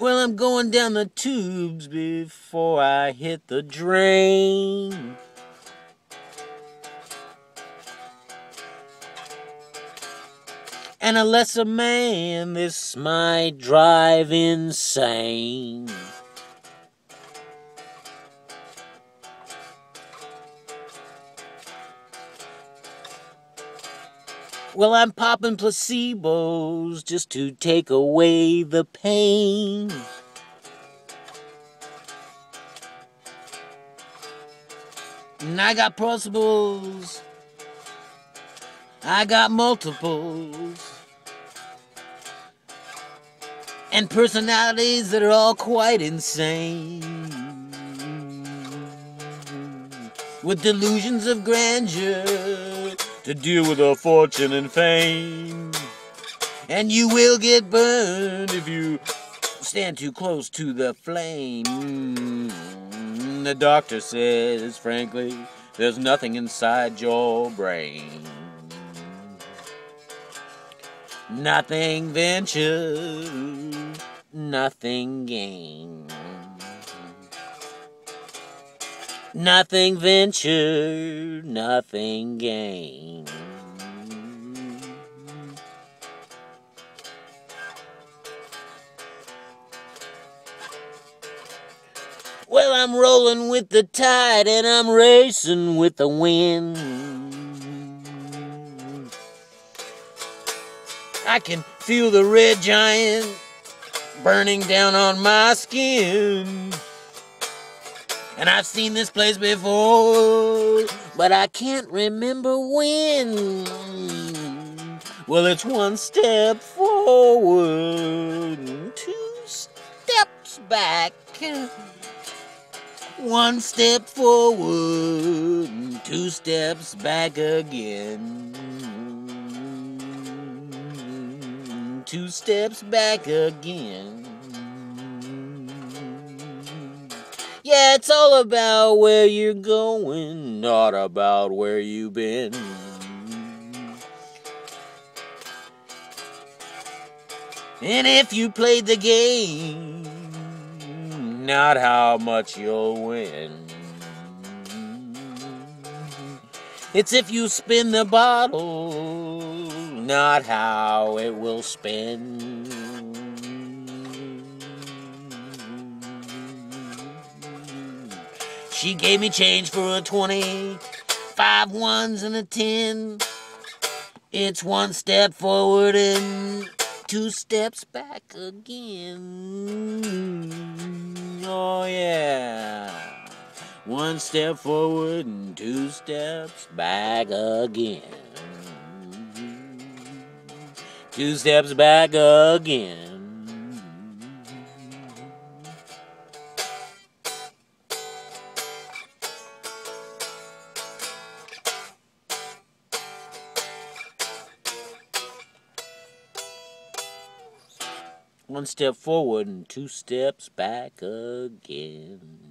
Well, I'm going down the tubes before I hit the drain. And unless a man, this might drive insane. Well, I'm popping placebos just to take away the pain. And I got possibles. I got multiples. And personalities that are all quite insane. With delusions of grandeur to deal with a fortune and fame. And you will get burned if you stand too close to the flame. The doctor says, frankly, there's nothing inside your brain. Nothing venture, nothing gain. Nothing venture, nothing gain. Well, I'm rolling with the tide and I'm racing with the wind. I can feel the red giant burning down on my skin. And I've seen this place before, but I can't remember when. Well, it's one step forward, two steps back. One step forward, two steps back again. Two steps back again. Yeah, it's all about where you're going, not about where you've been. And if you played the game, not how much you'll win. It's if you spin the bottle, not how it will spin. She gave me change for a 20, five ones and a 10. It's one step forward and two steps back again. Oh, yeah. One step forward and two steps back again. Two steps back again. One step forward and two steps back again.